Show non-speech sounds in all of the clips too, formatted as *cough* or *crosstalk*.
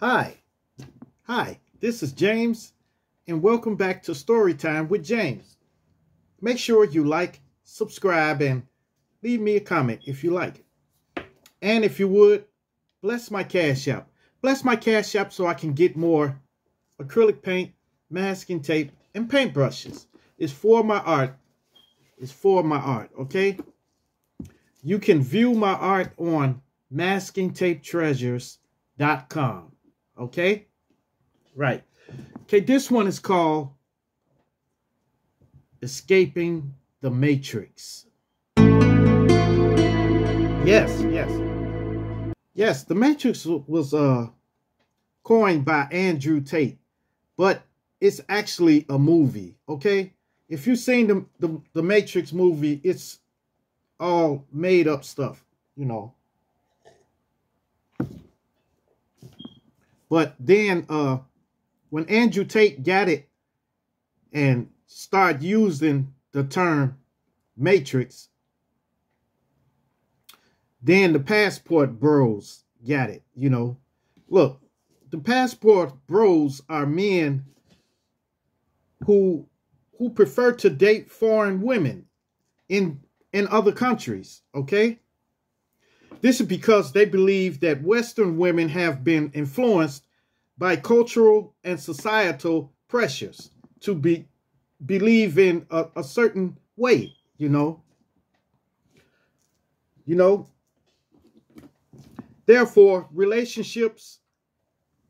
Hi. Hi, this is James, and welcome back to Storytime with James. Make sure you like, subscribe, and leave me a comment if you like it. And if you would, bless my Cash App. Bless my Cash App so I can get more acrylic paint, masking tape, and paintbrushes. It's for my art. It's for my art, okay? You can view my art on maskingtapetreasures.com. Okay? Right. Okay, this one is called Escaping the Matrix. Yes, yes. Yes, the Matrix was uh coined by Andrew Tate, but it's actually a movie, okay? If you've seen the, the, the Matrix movie, it's all made up stuff, you know. But then uh when Andrew Tate got it and started using the term matrix, then the passport bros got it, you know. Look, the passport bros are men who who prefer to date foreign women in in other countries, okay? This is because they believe that Western women have been influenced by cultural and societal pressures to be believe in a, a certain way, you know. You know, therefore, relationships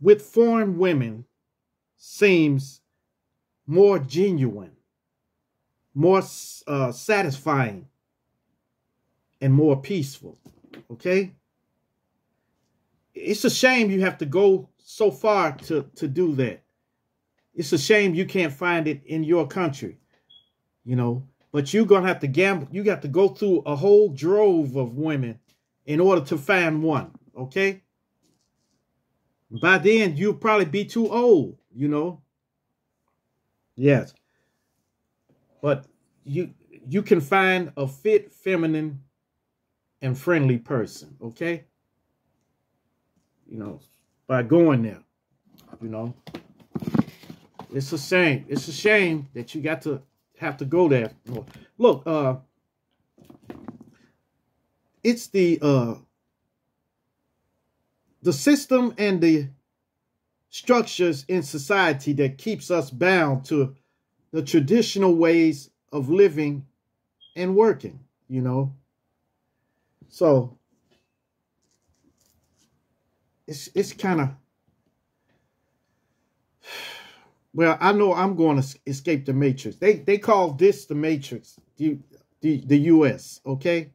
with foreign women seems more genuine, more uh, satisfying, and more peaceful. Okay? It's a shame you have to go so far to, to do that. It's a shame you can't find it in your country, you know. But you're going to have to gamble. You got to go through a whole drove of women in order to find one, okay? By then, you'll probably be too old, you know. Yes. But you you can find a fit, feminine, and friendly person, okay? You know, by going there, you know. It's a shame. It's a shame that you got to have to go there. Look, uh, it's the uh, the system and the structures in society that keeps us bound to the traditional ways of living and working, you know. So it's it's kind of well, I know I'm going to escape the matrix. They they call this the matrix, the the, the US, okay?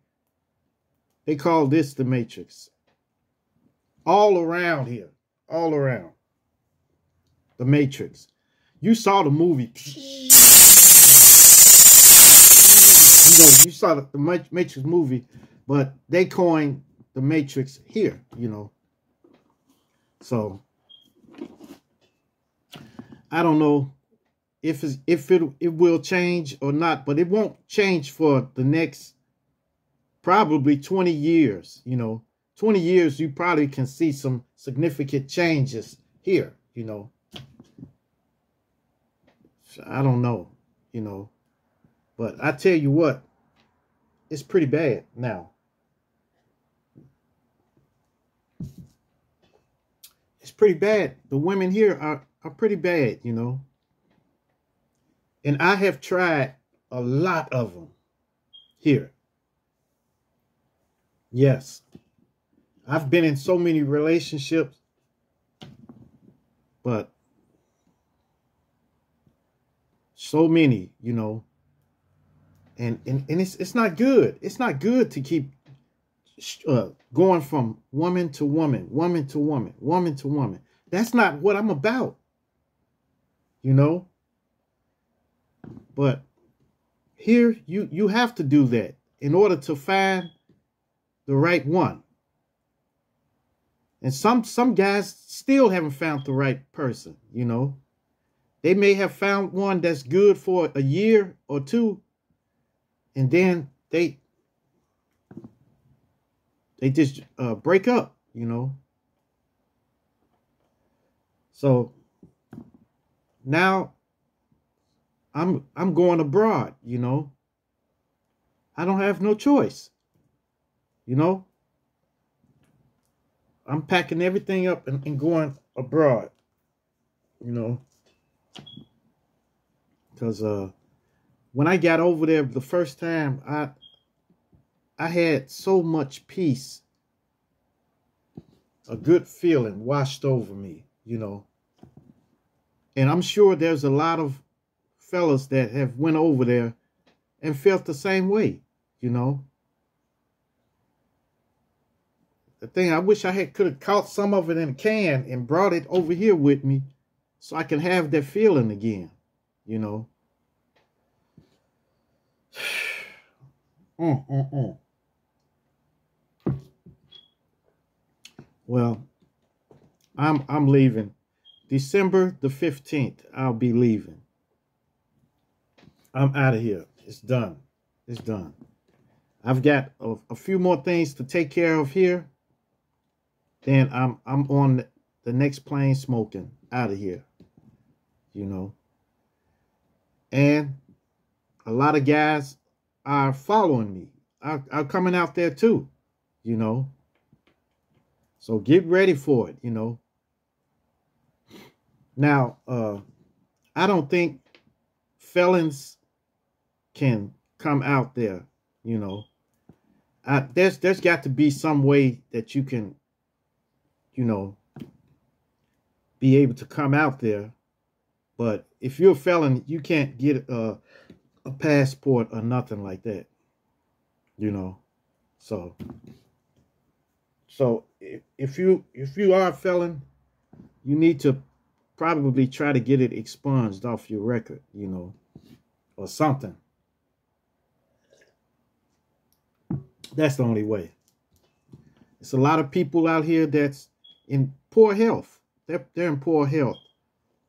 They call this the matrix. All around here, all around. The Matrix. You saw the movie. You know, you saw the Matrix movie, but they coined the Matrix here, you know. So I don't know if if it it will change or not, but it won't change for the next probably 20 years, you know. 20 years you probably can see some significant changes here, you know. I don't know, you know. But I tell you what, it's pretty bad now. Pretty bad. The women here are, are pretty bad, you know. And I have tried a lot of them here. Yes. I've been in so many relationships, but so many, you know. And and and it's it's not good. It's not good to keep uh, going from woman to woman, woman to woman, woman to woman. That's not what I'm about. You know? But here you you have to do that in order to find the right one. And some some guys still haven't found the right person, you know. They may have found one that's good for a year or two, and then they they just uh, break up, you know. So now I'm I'm going abroad, you know. I don't have no choice. You know? I'm packing everything up and, and going abroad. You know. Cause uh when I got over there the first time, I I had so much peace, a good feeling washed over me, you know. And I'm sure there's a lot of fellas that have went over there and felt the same way, you know. The thing I wish I had could have caught some of it in a can and brought it over here with me so I can have that feeling again, you know. *sighs* mm, mm, mm. Well, I'm I'm leaving. December the 15th, I'll be leaving. I'm out of here. It's done. It's done. I've got a, a, few more things to take care of here. Then I'm I'm on the next plane smoking out of here. You know. And a lot of guys are following me. Are, are coming out there too. You know. So get ready for it, you know. Now, uh, I don't think felons can come out there, you know. I, there's there's got to be some way that you can, you know, be able to come out there. But if you're a felon, you can't get a, a passport or nothing like that, you know. So so if you if you are a felon, you need to probably try to get it expunged off your record, you know, or something. That's the only way. It's a lot of people out here that's in poor health. They're, they're in poor health.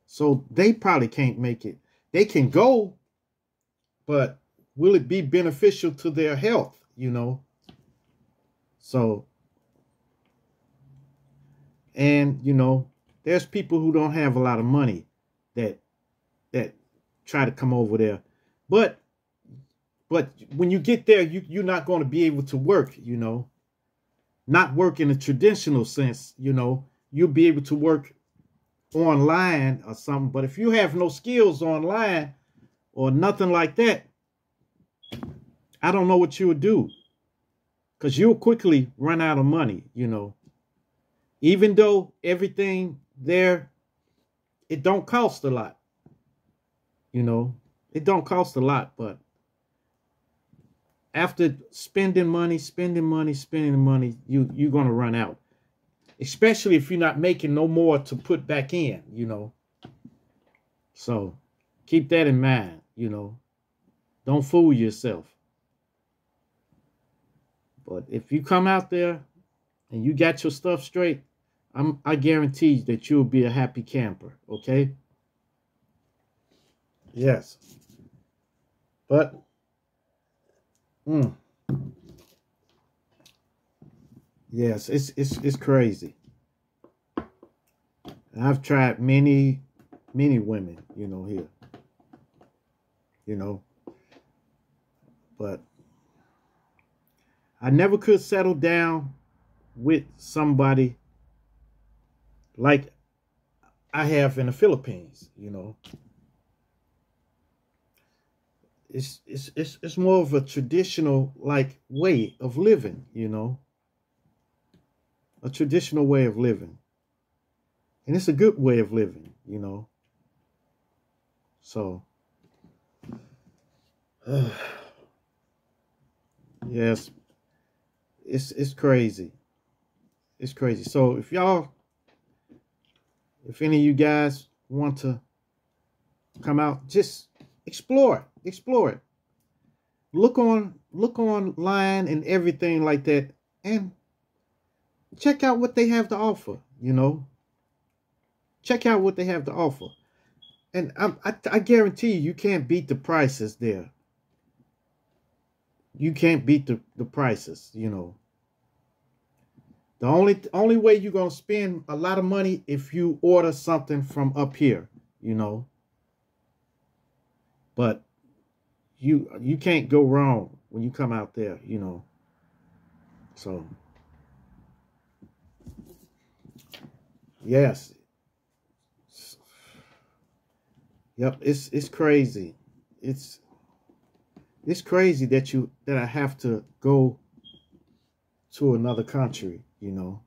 So they probably can't make it. They can go, but will it be beneficial to their health, you know? So and you know, there's people who don't have a lot of money that that try to come over there. But but when you get there, you you're not going to be able to work, you know. Not work in a traditional sense, you know. You'll be able to work online or something. But if you have no skills online or nothing like that, I don't know what you would do. Because you'll quickly run out of money, you know even though everything there it don't cost a lot you know? It don't cost a lot but after spending money spending money spending money you you're gonna run out. Especially if you're not making no more to put back in you know? So keep that in mind you know? Don't fool yourself. But if you come out there and you got your stuff straight I'm, I guarantee that you'll be a happy camper, okay? Yes. But, mm, yes, it's, it's, it's crazy. I've tried many, many women, you know, here. You know, but I never could settle down with somebody like I have in the Philippines, you know. It's it's it's it's more of a traditional like way of living, you know. A traditional way of living. And it's a good way of living, you know. So uh, *sighs* yes, it's it's crazy. It's crazy. So if y'all if any of you guys want to come out, just explore. Explore it. Look on look online and everything like that and check out what they have to offer, you know. Check out what they have to offer. And I, I, I guarantee you, you can't beat the prices there. You can't beat the, the prices, you know. The only only way you're gonna spend a lot of money if you order something from up here, you know. But you you can't go wrong when you come out there, you know. So yes. Yep, it's it's crazy. It's it's crazy that you that I have to go to another country, you know.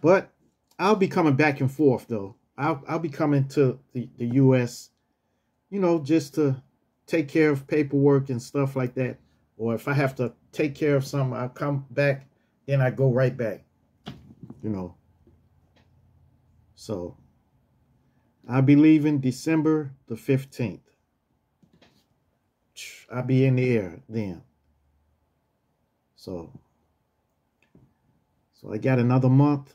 But I'll be coming back and forth though. I'll I'll be coming to the, the US, you know, just to take care of paperwork and stuff like that. Or if I have to take care of something, I'll come back, then I go right back. You know. So I'll be leaving December the 15th. I'll be in the air then. So, so I got another month.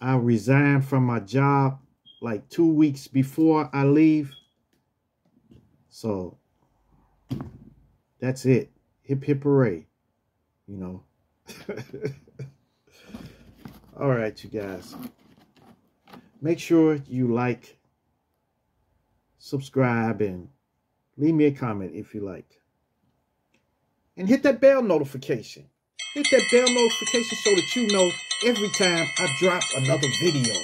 I resigned from my job like two weeks before I leave. So that's it. Hip hip hooray. You know. *laughs* All right, you guys. Make sure you like, subscribe, and leave me a comment if you like. And hit that bell notification. Hit that bell notification so that you know every time I drop another video.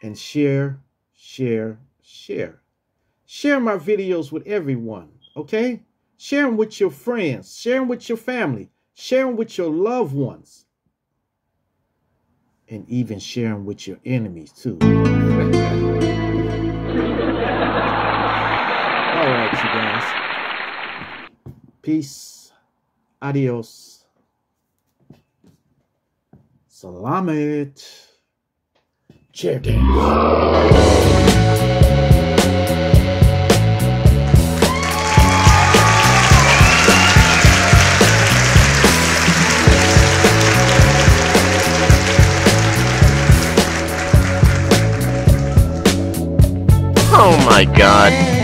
And share, share, share. Share my videos with everyone, okay? Share them with your friends. Share them with your family. Share them with your loved ones. And even share them with your enemies, too. *laughs* All right, you guys. Peace. Adios. Salamat. Chair Oh my god.